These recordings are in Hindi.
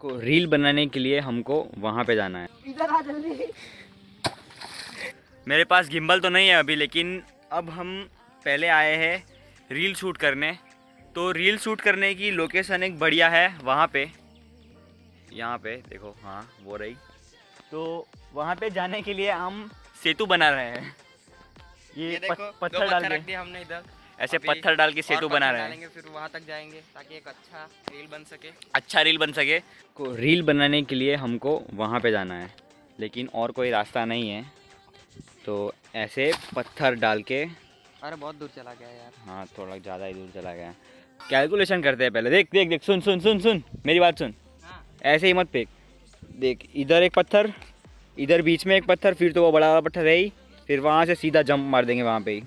को रील बनाने के लिए हमको वहाँ पे जाना है। इधर आ जल्दी। मेरे पास गिम्बल तो नहीं है अभी लेकिन अब हम पहले आए हैं रील शूट करने। तो रील शूट करने की लोकेशन एक बढ़िया है वहाँ पे। यहाँ पे देखो हाँ वो रही। तो वहाँ पे जाने के लिए हम सेतु बना रहे हैं। ये, ये देखो पत्थर डाल रख दिए हमने इधर। ऐसे पत्थर डाल के सेतु बना रहे हैं। फिर वहाँ तक जाएँगे ताकि एक अच्छा रील बन सके। अच्छा रील बन सके। को रील बनाने के लिए हमको वहाँ पे जाना है लेकिन और कोई रास्ता नहीं है। तो ऐसे पत्थर डाल के अरे बहुत दूर चला गया यार। हाँ थोड़ा ज़्यादा ही दूर चला गया कैलकुलेशन करते हैं पहले। देख देख देख सुन सुन सुन सुन मेरी बात सुन। हाँ। ऐसे ही मत फेंक देख इधर एक पत्थर इधर बीच में एक पत्थर फिर तो वो बड़ा वाला पत्थर है ही। फिर वहाँ से सीधा जंप मार देंगे वहाँ पे ही।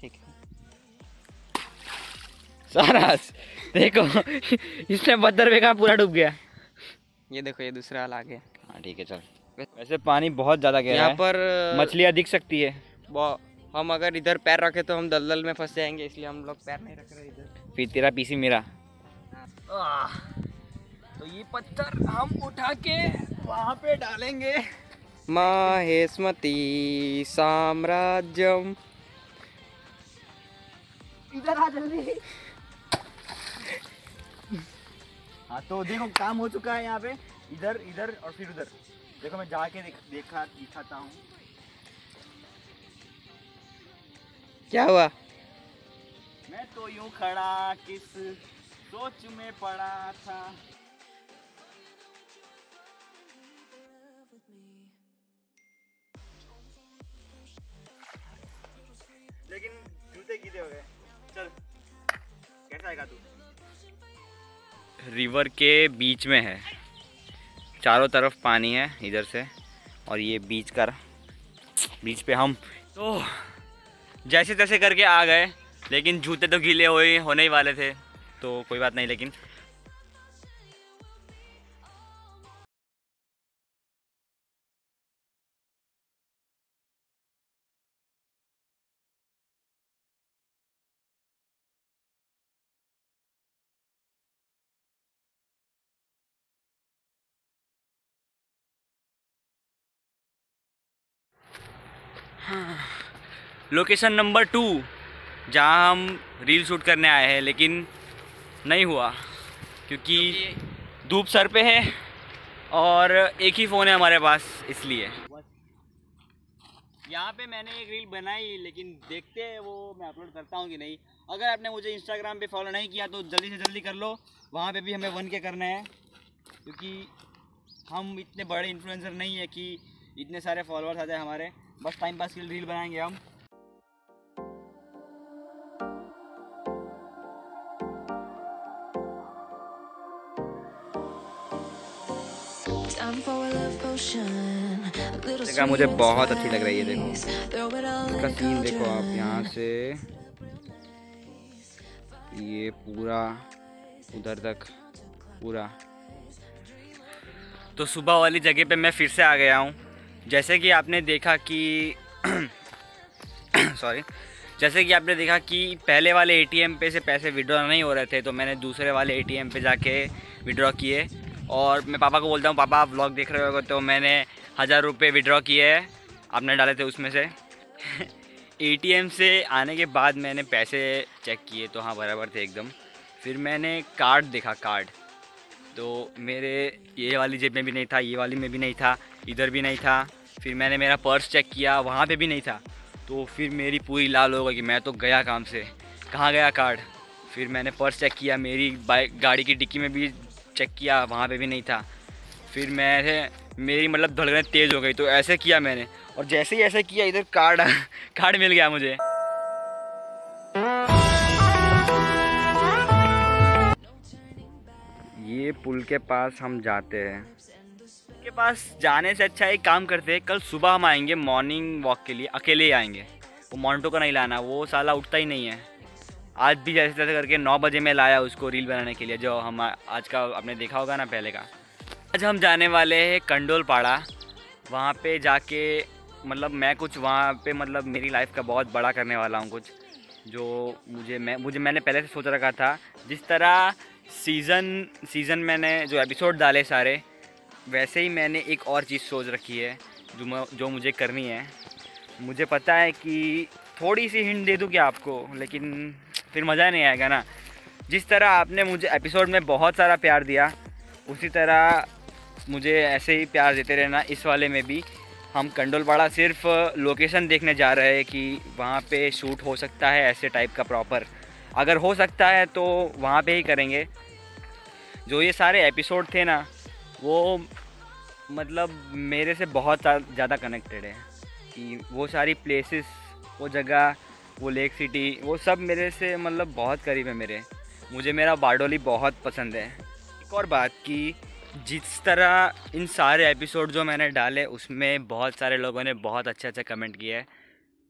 ठीक है। सारास देखो इसने पत्थर फेंका पूरा डूब गया। ये देखो ये दूसरा वाला आ गया। हाँ ठीक है चल। वैसे पानी बहुत ज़्यादा गहरा यहाँ है। पर मछलियाँ दिख सकती है। हम अगर इधर पैर रखे तो हम दलदल में फंस जाएँगे इसलिए हम लोग पैर नहीं रख रहे इधर। फिर तेरा पीसी मेरा। तो ये पत्थर हम उठा के वहाँ पे डालेंगे। महेशमती साम्राज्यम। इधर आ जल्दी हाँ तो देखो काम हो चुका है यहाँ पे। इधर इधर और फिर उधर। देखो मैं जाके देख, देखा दिखाता हूँ। क्या हुआ? मैं तो यूँ खड़ा किस सोच में पड़ा था। लेकिन जूते गीले हो गए। चल, कैसा आएगा तू? रिवर के बीच में है। चारों तरफ़ पानी है इधर से, और ये बीच का बीच पे हम तो जैसे तैसे करके आ गए, लेकिन जूते तो गीले ही होने ही वाले थे तो कोई बात नहीं, लेकिन लोकेशन नंबर टू जहाँ हम रील शूट करने आए हैं लेकिन नहीं हुआ क्योंकि धूप सर पे है और एक ही फ़ोन है हमारे पास इसलिए। यहाँ पे मैंने एक रील बनाई लेकिन देखते हैं वो मैं अपलोड करता हूँ कि नहीं। अगर आपने मुझे इंस्टाग्राम पे फॉलो नहीं किया तो जल्दी से जल्दी कर लो। वहाँ पे भी हमें वन के करना है क्योंकि हम इतने बड़े इन्फ्लुएंसर नहीं है कि इतने सारे फॉलोअर्स आ जाए हमारे। बस टाइम पास के लिए रील बनाएँगे हम। जगह मुझे बहुत अच्छी लग रही है देखो। इसका सीन देखो आप यहाँ से। ये पूरा उधर तक पूरा। तो सुबह वाली जगह पे मैं फिर से आ गया हूँ। जैसे कि आपने देखा कि सॉरी जैसे कि आपने देखा कि पहले वाले एटीएम पे से पैसे विड्रॉ नहीं हो रहे थे तो मैंने दूसरे वाले एटीएम पे जाके विड्रॉ किए। और मैं पापा को बोलता हूँ, पापा, आप व्लॉग देख रहे हो तो मैंने हज़ार रुपये विड्रॉ किए आपने डाले थे उसमें से। एटीएम से आने के बाद मैंने पैसे चेक किए तो हाँ बराबर थे एकदम। फिर मैंने कार्ड देखा कार्ड तो मेरे ये वाली जेब में भी नहीं था, ये वाली में भी नहीं था, इधर भी नहीं था। फिर मैंने मेरा पर्स चेक किया, वहाँ पे भी नहीं था। तो फिर मेरी पूरी लाल हो गई कि मैं तो गया काम से। कहाँ गया कार्ड? फिर मैंने पर्स चेक किया, मेरी बाइक, गाड़ी की डिक्की में भी चेक किया, वहाँ पे भी नहीं था। फिर मैंने, मेरी मतलब धड़कने तेज़ हो गई तो ऐसे किया मैंने। और जैसे ही ऐसे किया, इधर कार्ड कार्ड मिल गया मुझे। ये पुल के पास हम जाते हैं। के पास जाने से अच्छा एक काम करते हैं, कल सुबह हम आएँगे मॉर्निंग वॉक के लिए, अकेले ही आएँगे। वो मोन्टो का नहीं लाना, वो साला उठता ही नहीं है। आज भी जैसे तैसे करके नौ बजे मैं लाया उसको रील बनाने के लिए, जो हम आज का आपने देखा होगा ना पहले का। आज हम जाने वाले हैं कंडोल पाड़ा वहाँ पे जाके मतलब मैं कुछ वहाँ पे मतलब मेरी लाइफ का बहुत बड़ा करने वाला हूँ कुछ, जो मुझे मैं, मुझे मैंने पहले से सोच रखा था, जिस तरह सीज़न सीज़न मैंने जो एपिसोड डाले सारे, वैसे ही मैंने एक और चीज़ सोच रखी है, जो जो मुझे करनी है। मुझे पता है कि थोड़ी सी हिंट दे दूँ क्या आपको, लेकिन फिर मज़ा नहीं आएगा ना। जिस तरह आपने मुझे एपिसोड में बहुत सारा प्यार दिया, उसी तरह मुझे ऐसे ही प्यार देते रहना, इस वाले में भी। हम कंडोलपाड़ा सिर्फ़ लोकेशन देखने जा रहे हैं कि वहाँ पे शूट हो सकता है ऐसे टाइप का प्रॉपर अगर हो सकता है तो वहाँ पे ही करेंगे। जो ये सारे एपिसोड थे ना, वो मतलब मेरे से बहुत ज़्यादा कनेक्टेड है। कि वो सारी प्लेसेस वो जगह, वो लेक सिटी वो सब मेरे से मतलब बहुत करीब है मेरे। मुझे मेरा बारडोली बहुत पसंद है। एक और बात कि जिस तरह इन सारे एपिसोड जो मैंने डाले, उसमें बहुत सारे लोगों ने बहुत अच्छे अच्छे कमेंट किए।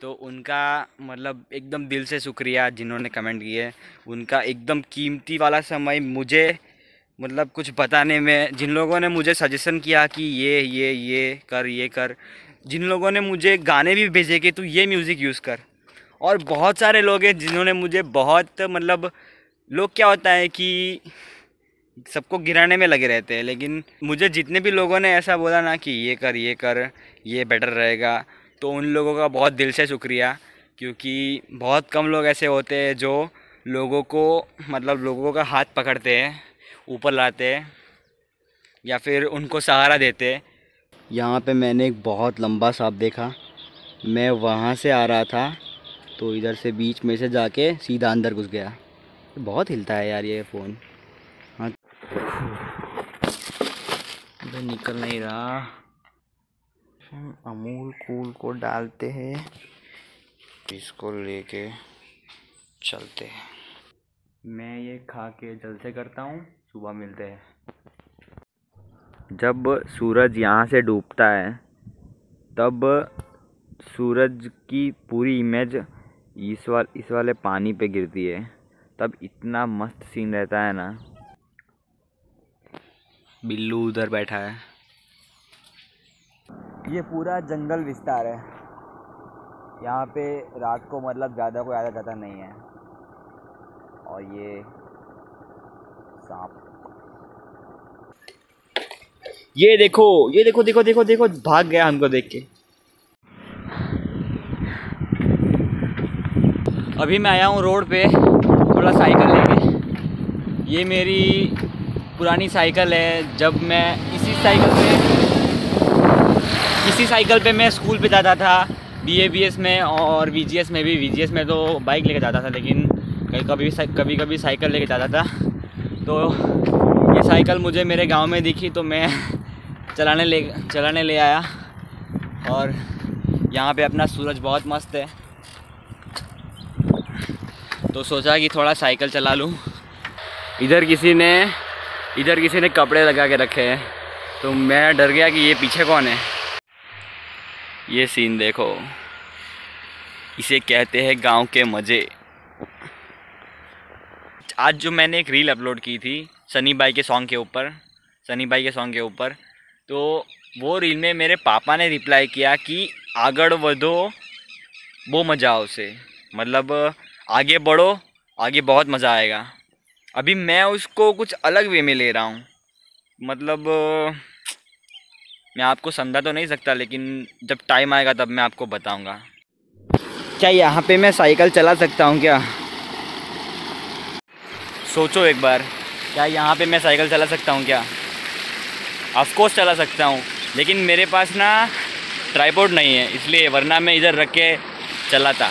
तो उनका मतलब एकदम दिल से शुक्रिया जिन्होंने कमेंट किए। उनका एकदम कीमती वाला समय मुझे मतलब कुछ बताने में, जिन लोगों ने मुझे सजेशन किया कि ये ये ये कर ये कर, जिन लोगों ने मुझे गाने भी भेजे कि तू ये म्यूज़िक यूज़ कर। और बहुत सारे लोग हैं जिन्होंने मुझे बहुत मतलब लोग क्या होता है कि सबको गिराने में लगे रहते हैं, लेकिन मुझे जितने भी लोगों ने ऐसा बोला ना कि ये कर ये कर, ये बेटर रहेगा तो उन लोगों का बहुत दिल से शुक्रिया, क्योंकि बहुत कम लोग ऐसे होते हैं जो लोगों को मतलब लोगों का हाथ पकड़ते हैं। ऊपर लाते या फिर उनको सहारा देते यहाँ पे मैंने एक बहुत लंबा सांप देखा। मैं वहाँ से आ रहा था तो इधर से बीच में से जाके सीधा अंदर घुस गया। बहुत हिलता है यार ये फ़ोन। हाँ। इधर निकल नहीं रहा। हम अमूल कूल को डालते हैं। इसको लेके चलते हैं। मैं ये खा के जल से करता हूँ। सुबह मिलते हैं। जब सूरज यहाँ से डूबता है, तब सूरज की पूरी इमेज इस वाल, इस वाले पानी पे गिरती है। तब इतना मस्त सीन रहता है ना। बिल्लू उधर बैठा है। ये पूरा जंगल विस्तार है। यहाँ पे रात को मतलब ज़्यादा कोई आया जाता नहीं है। और ये सांप ये देखो ये देखो देखो देखो देखो, भाग गया हमको देख के। अभी मैं आया हूँ रोड पे, थोड़ा साइकिल लेके। ये मेरी पुरानी साइकिल है, जब मैं इसी साइकिल पे, इसी साइकिल पे मैं स्कूल पे जाता था बी ए बी एस में और वी जी एस में भी। वी जी एस में तो बाइक लेके जाता था, लेकिन कभी कभी कभी कभी साइकिल लेके जाता था। तो ये साइकिल मुझे मेरे गाँव में दिखी तो मैं चलाने ले चलाने ले आया। और यहाँ पे अपना सूरज बहुत मस्त है। तो सोचा कि थोड़ा साइकिल चला लूँ। इधर किसी ने, इधर किसी ने कपड़े लगा के रखे हैं। तो मैं डर गया कि ये पीछे कौन है। ये सीन देखो। इसे कहते हैं गाँव के मज़े। आज जो मैंने एक रील अपलोड की थी, सनी भाई के सॉन्ग के ऊपर, सनी भाई के सॉन्ग के ऊपर तो वो रील में मेरे पापा ने रिप्लाई किया कि वधो, वो मज़ा उसे। मतलब आगे बढ़ो, आगे बहुत मज़ा आएगा। अभी मैं उसको कुछ अलग वे में ले रहा हूँ। मतलब मैं आपको समझा तो नहीं सकता, लेकिन जब टाइम आएगा तब मैं आपको बताऊँगा। क्या यहाँ पे मैं साइकिल चला सकता हूँ क्या? सोचो एक बार, क्या यहाँ पे मैं साइकिल चला सकता हूँ क्या? ऑफकोर्स चला सकता हूँ, लेकिन मेरे पास ना ट्राईपोर्ड नहीं है, इसलिए वरना मैं इधर रख के चलाता।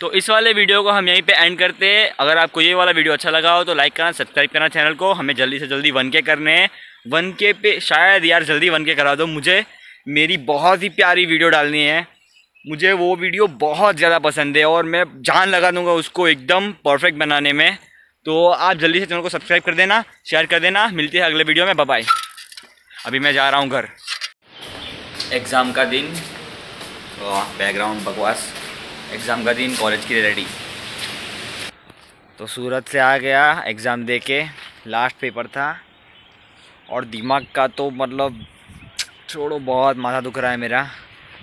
तो इस वाले वीडियो को हम यहीं पे एंड करते हैं। अगर आपको ये वाला वीडियो अच्छा लगा हो तो लाइक करना सब्सक्राइब करना चैनल को। हमें जल्दी से जल्दी वन के करने हैं। वन के पे शायद यार जल्दी वन के करा दो। मुझे, मेरी बहुत ही प्यारी वीडियो डालनी है। मुझे वो वीडियो बहुत ज़्यादा पसंद है और मैं जान लगा दूँगा उसको एकदम परफेक्ट बनाने में। तो आप जल्दी से चैनल को सब्सक्राइब कर देना शेयर कर देना। मिलती है अगले वीडियो में। बाय अभी मैं जा रहा हूँ घर। एग्ज़ाम का दिन। बैकग्राउंड बकवास। एग्ज़ाम का दिन कॉलेज के लिए रेडी तो सूरत से आ गया एग्ज़ाम दे के। लास्ट पेपर था। और दिमाग का तो मतलब छोड़ो, बहुत माथा दुख रहा है मेरा।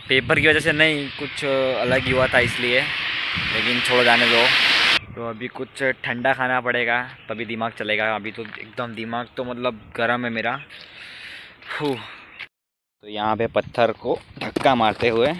पेपर की वजह से नहीं, कुछ अलग ही हुआ था इसलिए। लेकिन छोड़, जाने दो। तो अभी कुछ ठंडा खाना पड़ेगा, तभी दिमाग चलेगा। अभी तो एकदम दिमाग तो मतलब गर्म है मेरा। तो यहाँ पे पत्थर को धक्का मारते हुए।